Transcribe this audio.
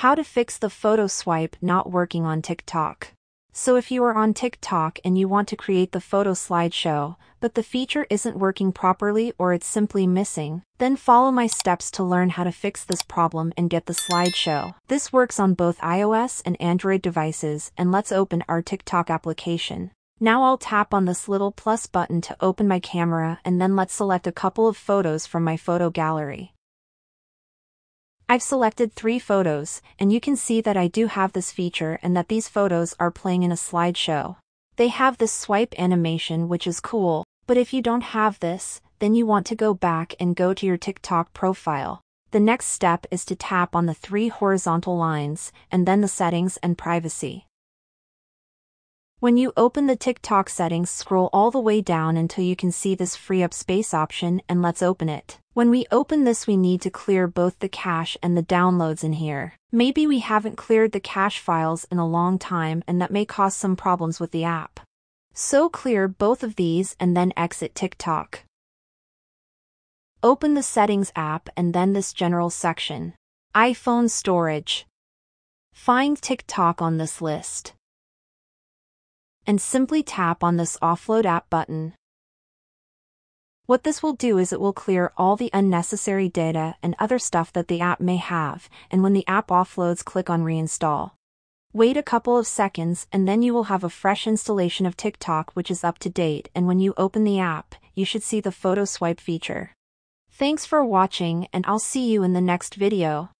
How to fix the photo swipe not working on TikTok. So if you are on TikTok and you want to create the photo slideshow, but the feature isn't working properly or it's simply missing, then follow my steps to learn how to fix this problem and get the slideshow. This works on both iOS and Android devices and let's open our TikTok application. Now I'll tap on this little plus button to open my camera and then let's select a couple of photos from my photo gallery. I've selected three photos, and you can see that I do have this feature and that these photos are playing in a slideshow. They have this swipe animation which is cool, but if you don't have this, then you want to go back and go to your TikTok profile. The next step is to tap on the three horizontal lines, and then the settings and privacy. When you open the TikTok settings scroll all the way down until you can see this free up space option and let's open it. When we open this we need to clear both the cache and the downloads in here. Maybe we haven't cleared the cache files in a long time and that may cause some problems with the app. So clear both of these and then exit TikTok. Open the Settings app and then this General section. iPhone Storage. Find TikTok on this list and simply tap on this Offload App button. What this will do is it will clear all the unnecessary data and other stuff that the app may have, and when the app offloads click on Reinstall. Wait a couple of seconds and then you will have a fresh installation of TikTok which is up to date and when you open the app, you should see the photo swipe feature. Thanks for watching and I'll see you in the next video.